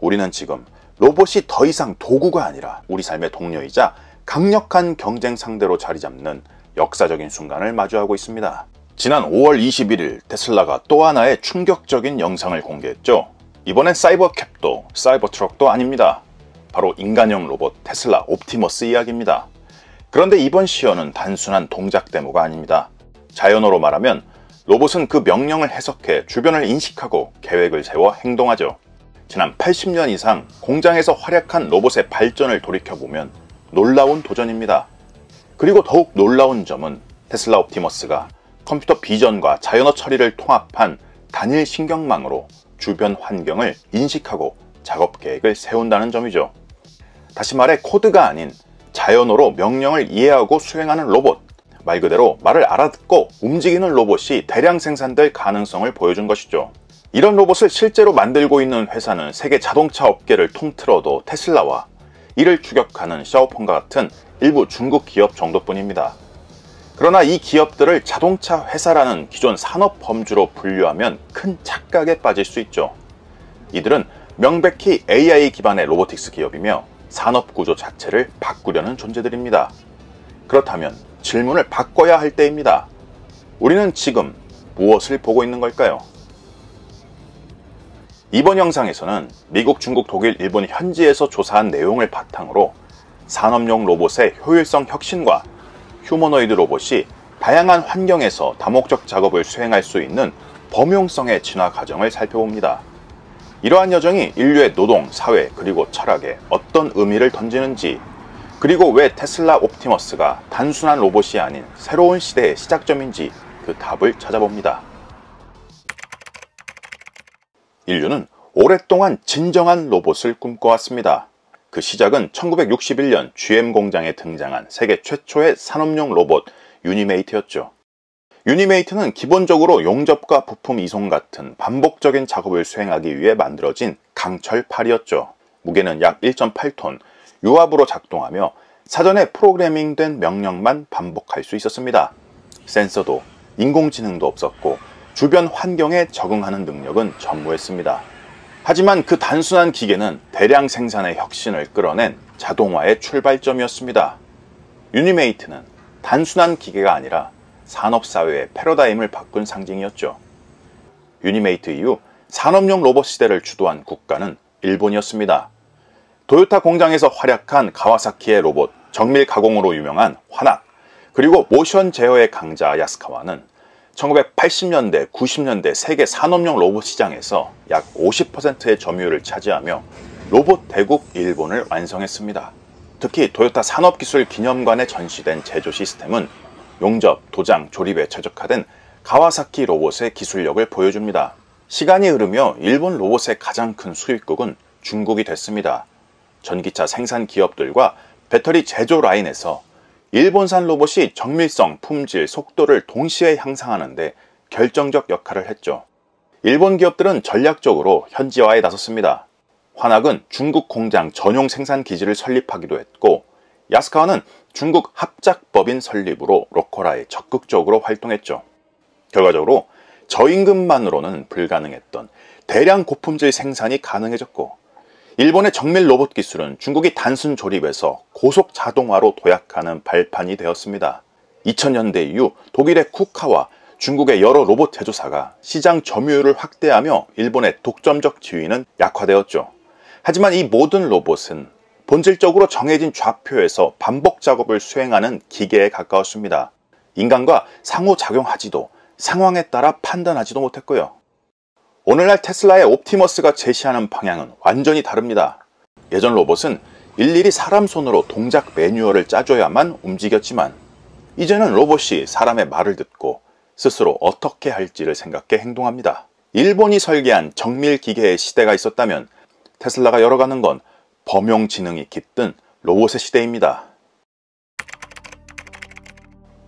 우리는 지금 로봇이 더 이상 도구가 아니라 우리 삶의 동료이자 강력한 경쟁 상대로 자리 잡는 역사적인 순간을 마주하고 있습니다. 지난 5월 21일 테슬라가 또 하나의 충격적인 영상을 공개했죠. 이번엔 사이버캡도 사이버 트럭도 아닙니다. 바로 인간형 로봇 테슬라 옵티머스 이야기입니다. 그런데 이번 시연은 단순한 동작 데모가 아닙니다. 자연어로 말하면 로봇은 그 명령을 해석해 주변을 인식하고 계획을 세워 행동하죠. 지난 80년 이상 공장에서 활약한 로봇의 발전을 돌이켜보면 놀라운 도전입니다. 그리고 더욱 놀라운 점은 테슬라 옵티머스가 컴퓨터 비전과 자연어 처리를 통합한 단일 신경망으로 주변 환경을 인식하고 작업 계획을 세운다는 점이죠. 다시 말해 코드가 아닌 자연어로 명령을 이해하고 수행하는 로봇. 말 그대로 말을 알아듣고 움직이는 로봇이 대량 생산될 가능성을 보여준 것이죠. 이런 로봇을 실제로 만들고 있는 회사는 세계 자동차 업계를 통틀어도 테슬라와 이를 추격하는 샤오펑과 같은 일부 중국 기업 정도뿐입니다. 그러나 이 기업들을 자동차 회사라는 기존 산업 범주로 분류하면 큰 착각에 빠질 수 있죠. 이들은 명백히 AI 기반의 로보틱스 기업이며 산업 구조 자체를 바꾸려는 존재들입니다. 그렇다면 질문을 바꿔야 할 때입니다. 우리는 지금 무엇을 보고 있는 걸까요? 이번 영상에서는 미국, 중국, 독일, 일본 현지에서 조사한 내용을 바탕으로 산업용 로봇의 효율성 혁신과 휴머노이드 로봇이 다양한 환경에서 다목적 작업을 수행할 수 있는 범용성의 진화 과정을 살펴봅니다. 이러한 여정이 인류의 노동, 사회, 그리고 철학에 어떤 의미를 던지는지, 그리고 왜 테슬라 옵티머스가 단순한 로봇이 아닌 새로운 시대의 시작점인지 그 답을 찾아봅니다. 인류는 오랫동안 진정한 로봇을 꿈꿔왔습니다. 그 시작은 1961년 GM 공장에 등장한 세계 최초의 산업용 로봇 유니메이트였죠. 유니메이트는 기본적으로 용접과 부품 이송 같은 반복적인 작업을 수행하기 위해 만들어진 강철 팔이었죠. 무게는 약 1.8톤, 유압으로 작동하며 사전에 프로그래밍된 명령만 반복할 수 있었습니다. 센서도 인공지능도 없었고 주변 환경에 적응하는 능력은 전무했습니다. 하지만 그 단순한 기계는 대량 생산의 혁신을 끌어낸 자동화의 출발점이었습니다. 유니메이트는 단순한 기계가 아니라 산업사회의 패러다임을 바꾼 상징이었죠. 유니메이트 이후 산업용 로봇 시대를 주도한 국가는 일본이었습니다. 도요타 공장에서 활약한 가와사키의 로봇, 정밀 가공으로 유명한 화낙, 그리고 모션 제어의 강자 야스카와는 1980년대, 90년대 세계 산업용 로봇 시장에서 약 50%의 점유율을 차지하며 로봇 대국 일본을 완성했습니다. 특히 도요타 산업기술 기념관에 전시된 제조 시스템은 용접, 도장, 조립에 최적화된 가와사키 로봇의 기술력을 보여줍니다. 시간이 흐르며 일본 로봇의 가장 큰 수입국은 중국이 됐습니다. 전기차 생산 기업들과 배터리 제조 라인에서 일본산 로봇이 정밀성, 품질, 속도를 동시에 향상하는데 결정적 역할을 했죠. 일본 기업들은 전략적으로 현지화에 나섰습니다. 환학은 중국 공장 전용 생산 기지를 설립하기도 했고 야스카와는 중국 합작법인 설립으로 로컬화에 적극적으로 활동했죠. 결과적으로 저임금만으로는 불가능했던 대량 고품질 생산이 가능해졌고 일본의 정밀 로봇 기술은 중국이 단순 조립에서 고속 자동화로 도약하는 발판이 되었습니다. 2000년대 이후 독일의 쿠카와 중국의 여러 로봇 제조사가 시장 점유율을 확대하며 일본의 독점적 지위는 약화되었죠. 하지만 이 모든 로봇은 본질적으로 정해진 좌표에서 반복 작업을 수행하는 기계에 가까웠습니다. 인간과 상호작용하지도 상황에 따라 판단하지도 못했고요. 오늘날 테슬라의 옵티머스가 제시하는 방향은 완전히 다릅니다. 예전 로봇은 일일이 사람 손으로 동작 매뉴얼을 짜줘야만 움직였지만 이제는 로봇이 사람의 말을 듣고 스스로 어떻게 할지를 생각해 행동합니다. 일본이 설계한 정밀 기계의 시대가 있었다면 테슬라가 열어가는 건 범용 지능이 깃든 로봇의 시대입니다.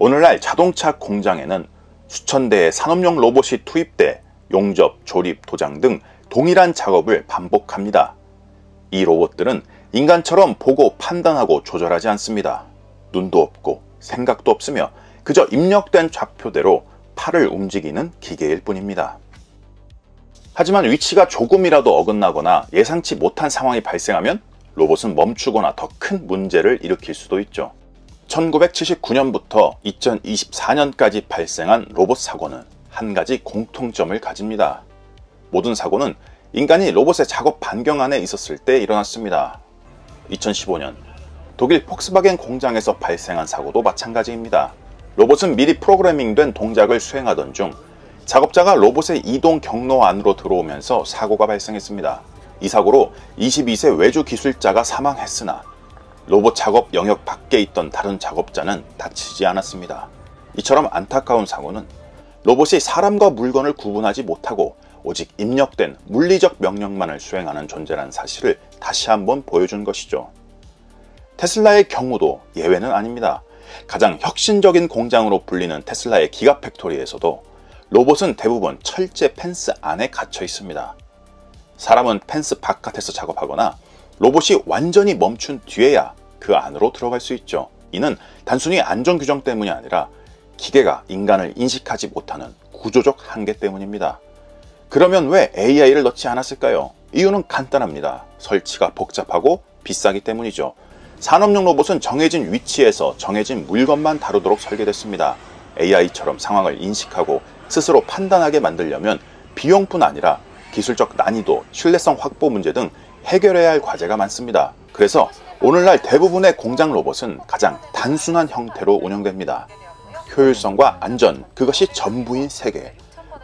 오늘날 자동차 공장에는 수천 대의 산업용 로봇이 투입돼 용접, 조립, 도장 등 동일한 작업을 반복합니다. 이 로봇들은 인간처럼 보고 판단하고 조절하지 않습니다. 눈도 없고 생각도 없으며 그저 입력된 좌표대로 팔을 움직이는 기계일 뿐입니다. 하지만 위치가 조금이라도 어긋나거나 예상치 못한 상황이 발생하면 로봇은 멈추거나 더 큰 문제를 일으킬 수도 있죠. 1979년부터 2024년까지 발생한 로봇 사고는 한 가지 공통점을 가집니다. 모든 사고는 인간이 로봇의 작업 반경 안에 있었을 때 일어났습니다. 2015년 독일 폭스바겐 공장에서 발생한 사고도 마찬가지입니다. 로봇은 미리 프로그래밍된 동작을 수행하던 중 작업자가 로봇의 이동 경로 안으로 들어오면서 사고가 발생했습니다. 이 사고로 22세 외주 기술자가 사망했으나 로봇 작업 영역 밖에 있던 다른 작업자는 다치지 않았습니다. 이처럼 안타까운 사고는 로봇이 사람과 물건을 구분하지 못하고 오직 입력된 물리적 명령만을 수행하는 존재라는 사실을 다시 한번 보여준 것이죠. 테슬라의 경우도 예외는 아닙니다. 가장 혁신적인 공장으로 불리는 테슬라의 기가 팩토리에서도 로봇은 대부분 철제 펜스 안에 갇혀 있습니다. 사람은 펜스 바깥에서 작업하거나 로봇이 완전히 멈춘 뒤에야 그 안으로 들어갈 수 있죠. 이는 단순히 안전 규정 때문이 아니라 기계가 인간을 인식하지 못하는 구조적 한계 때문입니다. 그러면 왜 AI를 넣지 않았을까요? 이유는 간단합니다. 설치가 복잡하고 비싸기 때문이죠. 산업용 로봇은 정해진 위치에서 정해진 물건만 다루도록 설계됐습니다. AI처럼 상황을 인식하고 스스로 판단하게 만들려면 비용뿐 아니라 기술적 난이도, 신뢰성 확보 문제 등 해결해야 할 과제가 많습니다. 그래서 오늘날 대부분의 공장 로봇은 가장 단순한 형태로 운영됩니다. 효율성과 안전, 그것이 전부인 세계.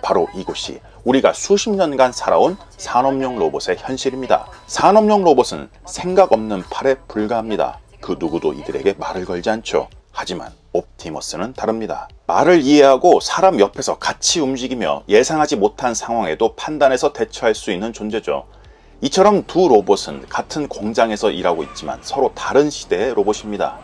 바로 이곳이 우리가 수십 년간 살아온 산업용 로봇의 현실입니다. 산업용 로봇은 생각 없는 팔에 불과합니다. 그 누구도 이들에게 말을 걸지 않죠. 하지만 옵티머스는 다릅니다. 말을 이해하고 사람 옆에서 같이 움직이며 예상하지 못한 상황에도 판단해서 대처할 수 있는 존재죠. 이처럼 두 로봇은 같은 공장에서 일하고 있지만 서로 다른 시대의 로봇입니다.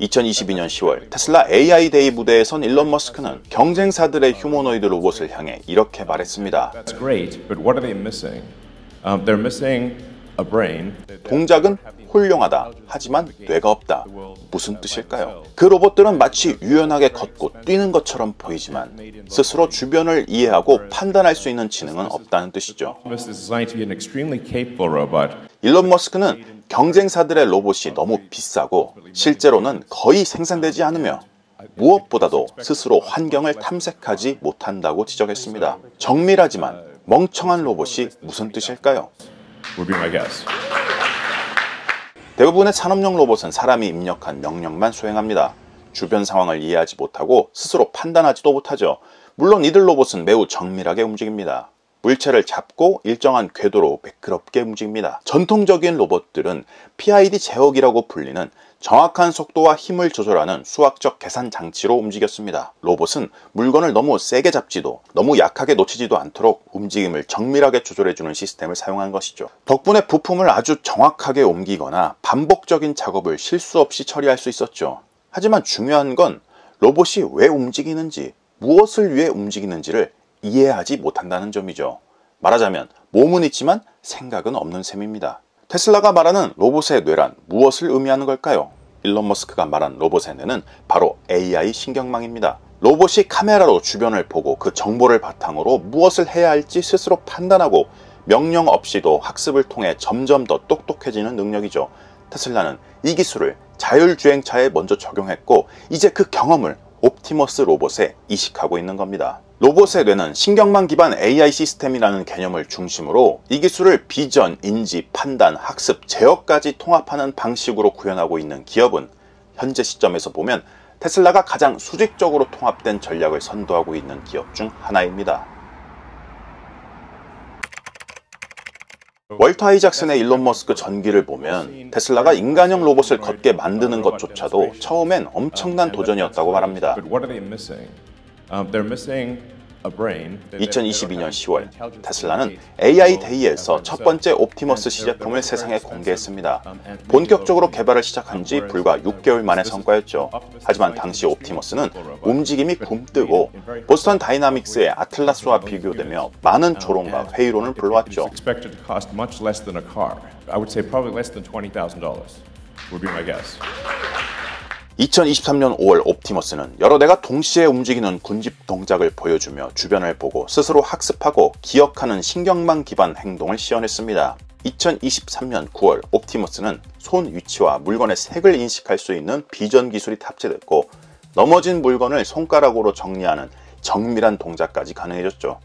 2022년 10월 테슬라 AI Day 무대에선 일론 머스크는 경쟁사들의 휴머노이드 로봇을 향해 이렇게 말했습니다. That's great, but what are they missing? Um, they're missing. 동작은 훌륭하다. 하지만 뇌가 없다. 무슨 뜻일까요? 그 로봇들은 마치 유연하게 걷고 뛰는 것처럼 보이지만 스스로 주변을 이해하고 판단할 수 있는 지능은 없다는 뜻이죠. 일론 머스크는 경쟁사들의 로봇이 너무 비싸고 실제로는 거의 생산되지 않으며 무엇보다도 스스로 환경을 탐색하지 못한다고 지적했습니다. 정밀하지만 멍청한 로봇이 무슨 뜻일까요? Would be my guess. 대부분의 산업용 로봇은 사람이 입력한 명령만 수행합니다. 주변 상황을 이해하지 못하고 스스로 판단하지도 못하죠. 물론 이들 로봇은 매우 정밀하게 움직입니다. 물체를 잡고 일정한 궤도로 매끄럽게 움직입니다. 전통적인 로봇들은 PID 제어기라고 불리는 정확한 속도와 힘을 조절하는 수학적 계산 장치로 움직였습니다. 로봇은 물건을 너무 세게 잡지도 너무 약하게 놓치지도 않도록 움직임을 정밀하게 조절해주는 시스템을 사용한 것이죠. 덕분에 부품을 아주 정확하게 옮기거나 반복적인 작업을 실수 없이 처리할 수 있었죠. 하지만 중요한 건 로봇이 왜 움직이는지, 무엇을 위해 움직이는지를 이해하지 못한다는 점이죠. 말하자면 몸은 있지만 생각은 없는 셈입니다. 테슬라가 말하는 로봇의 뇌란 무엇을 의미하는 걸까요? 일론 머스크가 말한 로봇의 뇌는 바로 AI 신경망입니다. 로봇이 카메라로 주변을 보고 그 정보를 바탕으로 무엇을 해야 할지 스스로 판단하고 명령 없이도 학습을 통해 점점 더 똑똑해지는 능력이죠. 테슬라는 이 기술을 자율주행차에 먼저 적용했고 이제 그 경험을 옵티머스 로봇에 이식하고 있는 겁니다. 로봇의 뇌는 신경망 기반 AI 시스템이라는 개념을 중심으로 이 기술을 비전, 인지, 판단, 학습, 제어까지 통합하는 방식으로 구현하고 있는 기업은 현재 시점에서 보면 테슬라가 가장 수직적으로 통합된 전략을 선도하고 있는 기업 중 하나입니다. 월터 아이작슨의 일론 머스크 전기를 보면 테슬라가 인간형 로봇을 걷게 만드는 것조차도 처음엔 엄청난 도전이었다고 말합니다. But what are they missing? Um, they're missing a brain. 2022년 10월 테슬라는 AI Day에서 첫 번째 옵티머스 시제품을 세상에 공개했습니다. 본격적으로 개발을 시작한 지 불과 6개월 만의 성과였죠. 하지만 당시 옵티머스는 움직임이 굼뜨고 보스턴 다이나믹스의 아틀라스와 비교되며 많은 조롱과 회의론을 불러왔죠. 2023년 5월 옵티머스는 여러 대가 동시에 움직이는 군집 동작을 보여주며 주변을 보고 스스로 학습하고 기억하는 신경망 기반 행동을 시연했습니다. 2023년 9월 옵티머스는 손 위치와 물건의 색을 인식할 수 있는 비전 기술이 탑재됐고 넘어진 물건을 손가락으로 정리하는 정밀한 동작까지 가능해졌죠.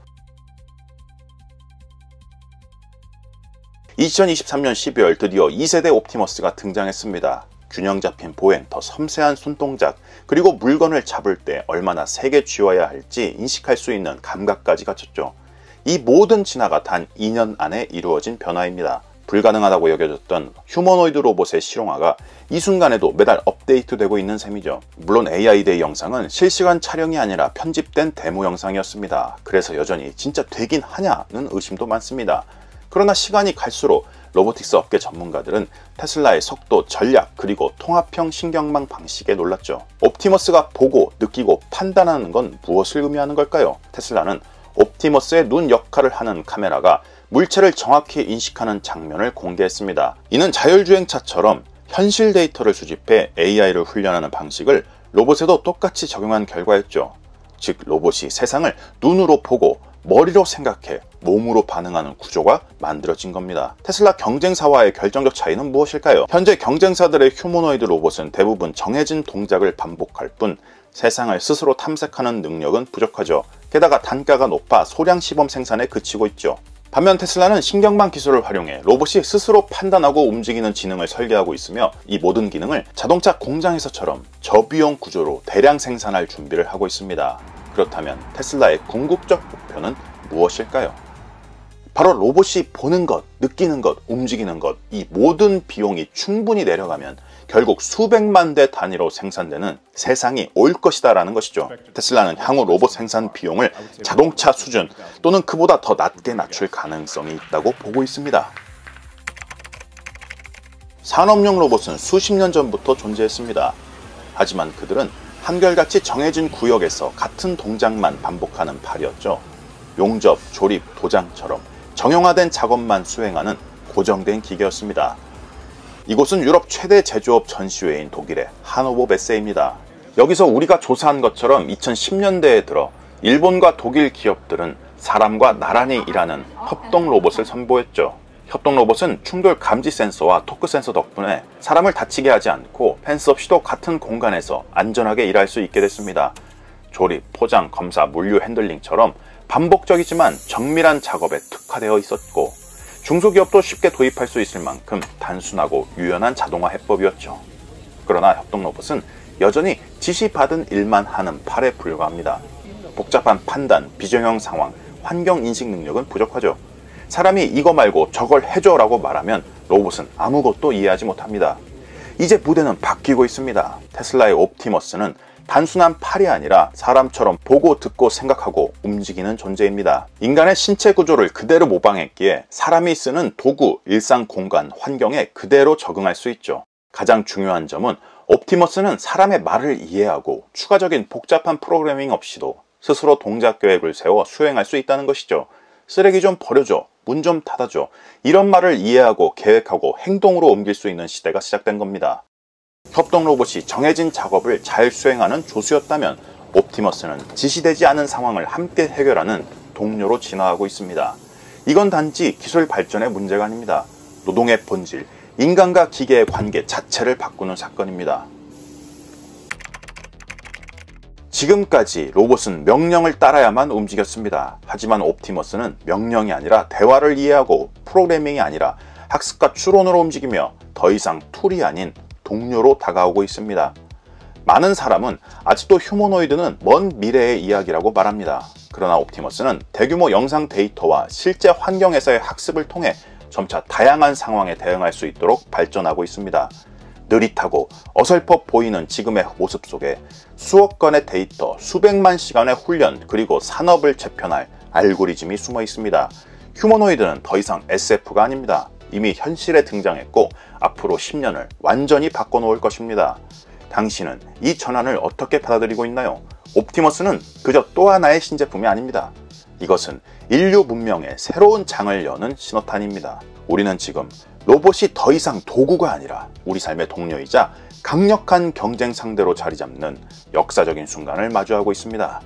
2023년 12월 드디어 2세대 옵티머스가 등장했습니다. 균형 잡힌 보행, 더 섬세한 손동작, 그리고 물건을 잡을 때 얼마나 세게 쥐어야 할지 인식할 수 있는 감각까지 갖췄죠. 이 모든 진화가 단 2년 안에 이루어진 변화입니다. 불가능하다고 여겨졌던 휴머노이드 로봇의 실용화가 이 순간에도 매달 업데이트되고 있는 셈이죠. 물론 AI Day 영상은 실시간 촬영이 아니라 편집된 데모 영상이었습니다. 그래서 여전히 진짜 되긴 하냐는 의심도 많습니다. 그러나 시간이 갈수록 로보틱스 업계 전문가들은 테슬라의 속도, 전략, 그리고 통합형 신경망 방식에 놀랐죠. 옵티머스가 보고, 느끼고, 판단하는 건 무엇을 의미하는 걸까요? 테슬라는 옵티머스의 눈 역할을 하는 카메라가 물체를 정확히 인식하는 장면을 공개했습니다. 이는 자율주행차처럼 현실 데이터를 수집해 AI를 훈련하는 방식을 로봇에도 똑같이 적용한 결과였죠. 즉 로봇이 세상을 눈으로 보고 머리로 생각해 몸으로 반응하는 구조가 만들어진 겁니다. 테슬라 경쟁사와의 결정적 차이는 무엇일까요? 현재 경쟁사들의 휴머노이드 로봇은 대부분 정해진 동작을 반복할 뿐 세상을 스스로 탐색하는 능력은 부족하죠. 게다가 단가가 높아 소량 시범 생산에 그치고 있죠. 반면 테슬라는 신경망 기술을 활용해 로봇이 스스로 판단하고 움직이는 지능을 설계하고 있으며 이 모든 기능을 자동차 공장에서처럼 저비용 구조로 대량 생산할 준비를 하고 있습니다. 그렇다면 테슬라의 궁극적 목표는 무엇일까요? 바로 로봇이 보는 것, 느끼는 것, 움직이는 것, 이 모든 비용이 충분히 내려가면 결국 수백만 대 단위로 생산되는 세상이 올 것이다 라는 것이죠. 테슬라는 향후 로봇 생산 비용을 자동차 수준 또는 그보다 더 낮게 낮출 가능성이 있다고 보고 있습니다. 산업용 로봇은 수십 년 전부터 존재했습니다. 하지만 그들은 한결같이 정해진 구역에서 같은 동작만 반복하는 팔이었죠. 용접, 조립, 도장처럼 정형화된 작업만 수행하는 고정된 기계였습니다. 이곳은 유럽 최대 제조업 전시회인 독일의 하노버 메세입니다. 여기서 우리가 조사한 것처럼 2010년대에 들어 일본과 독일 기업들은 사람과 나란히 일하는 협동 로봇을 선보였죠. 협동 로봇은 충돌 감지 센서와 토크 센서 덕분에 사람을 다치게 하지 않고 펜스 없이도 같은 공간에서 안전하게 일할 수 있게 됐습니다. 조립, 포장, 검사, 물류 핸들링처럼 반복적이지만 정밀한 작업에 특화되어 있었고 중소기업도 쉽게 도입할 수 있을 만큼 단순하고 유연한 자동화 해법이었죠. 그러나 협동 로봇은 여전히 지시받은 일만 하는 팔에 불과합니다. 복잡한 판단, 비정형 상황, 환경 인식 능력은 부족하죠. 사람이 이거 말고 저걸 해줘라고 말하면 로봇은 아무것도 이해하지 못합니다. 이제 무대는 바뀌고 있습니다. 테슬라의 옵티머스는 단순한 팔이 아니라 사람처럼 보고 듣고 생각하고 움직이는 존재입니다. 인간의 신체 구조를 그대로 모방했기에 사람이 쓰는 도구, 일상 공간, 환경에 그대로 적응할 수 있죠. 가장 중요한 점은 옵티머스는 사람의 말을 이해하고 추가적인 복잡한 프로그래밍 없이도 스스로 동작 계획을 세워 수행할 수 있다는 것이죠. 쓰레기 좀 버려줘. 문 좀 닫아줘. 이런 말을 이해하고 계획하고 행동으로 옮길 수 있는 시대가 시작된 겁니다. 협동 로봇이 정해진 작업을 잘 수행하는 조수였다면 옵티머스는 지시되지 않은 상황을 함께 해결하는 동료로 진화하고 있습니다. 이건 단지 기술 발전의 문제가 아닙니다. 노동의 본질, 인간과 기계의 관계 자체를 바꾸는 사건입니다. 지금까지 로봇은 명령을 따라야만 움직였습니다. 하지만 옵티머스는 명령이 아니라 대화를 이해하고 프로그래밍이 아니라 학습과 추론으로 움직이며 더 이상 툴이 아닌 동료로 다가오고 있습니다. 많은 사람은 아직도 휴머노이드는 먼 미래의 이야기라고 말합니다. 그러나 옵티머스는 대규모 영상 데이터와 실제 환경에서의 학습을 통해 점차 다양한 상황에 대응할 수 있도록 발전하고 있습니다. 느릿하고 어설퍼 보이는 지금의 모습 속에 수억 건의 데이터, 수백만 시간의 훈련, 그리고 산업을 재편할 알고리즘이 숨어 있습니다. 휴머노이드는 더 이상 SF가 아닙니다. 이미 현실에 등장했고 앞으로 10년을 완전히 바꿔놓을 것입니다. 당신은 이 전환을 어떻게 받아들이고 있나요? 옵티머스는 그저 또 하나의 신제품이 아닙니다. 이것은 인류 문명의 새로운 장을 여는 신호탄입니다. 우리는 지금 로봇이 더 이상 도구가 아니라 우리 삶의 동료이자 강력한 경쟁 상대로 자리 잡는 역사적인 순간을 마주하고 있습니다.